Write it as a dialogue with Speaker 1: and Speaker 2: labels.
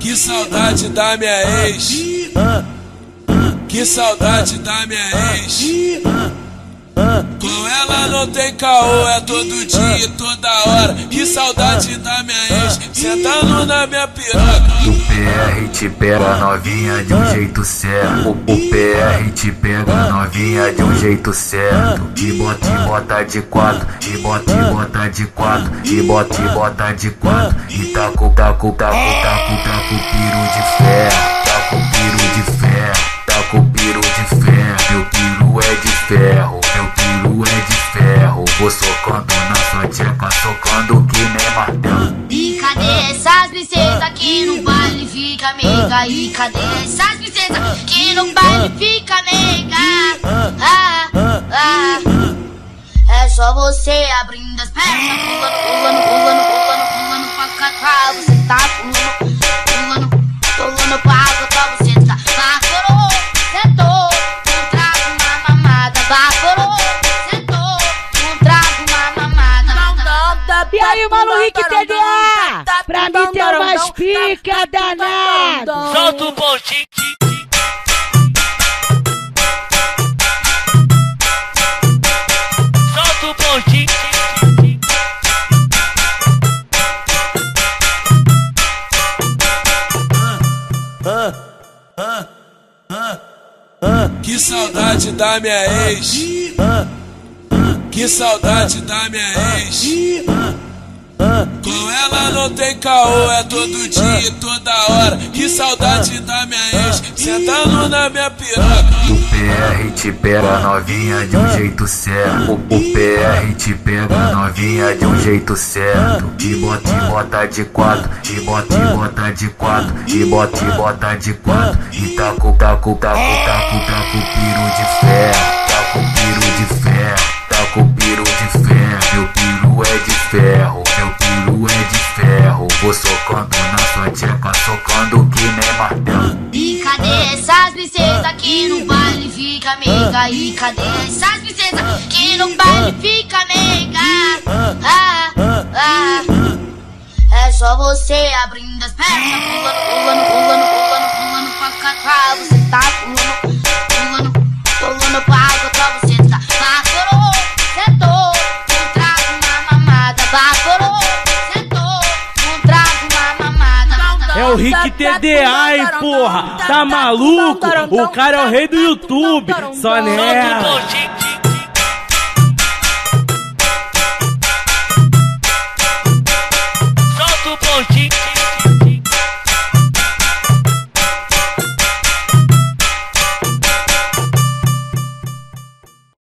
Speaker 1: Que saudade da minha ex. Que saudade da minha ex. Não tem caô, é todo dia, toda hora. Que saudade da minha ex, sentando na minha piroca.
Speaker 2: O PR te pega novinha de um jeito certo. O PR te pega novinha de um jeito certo. Te bota e bota de quatro, te bota e bota de quatro, te bota e bota de quatro. E taco, taco, taco, taco, taco, piru de ferro. Vou socando na tcheca, socando que nem martelo.
Speaker 3: E cadê essas princesas que no baile fica meiga? E cadê essas princesas que no baile fica meiga? Ah, ah. É só você abrindo as pernas, pulando, pulando, pulando, pulando, pulando pra cá, você tá pulando,
Speaker 4: aí, mano, Rick TDA? Pra mim tem umas pica danado.
Speaker 5: Solta o pontinho. Solta o pontinho.
Speaker 1: Que saudade da minha ex. Que saudade da minha ex. Com ela não tem caô, é todo dia, toda hora. Que saudade da minha ex, sentando na minha piroca.
Speaker 2: O PR te pega novinha de um jeito certo. O PR te pega novinha de um jeito certo. Te bota e bota de quatro, te bota e bota de quatro, te bota e bota de quatro. E taco, taco, taco, taco, taco, piru de ferro. Taco, piru de ferro, que
Speaker 3: no baile fica meiga? E cadê essas princesas que no baile fica meiga? Ah, ah. É só você abrindo as pernas, pulando, pulando, pulando
Speaker 6: o Rick TDA, porra? Tá maluco? O cara é o rei do YouTube. Só
Speaker 5: pontinho.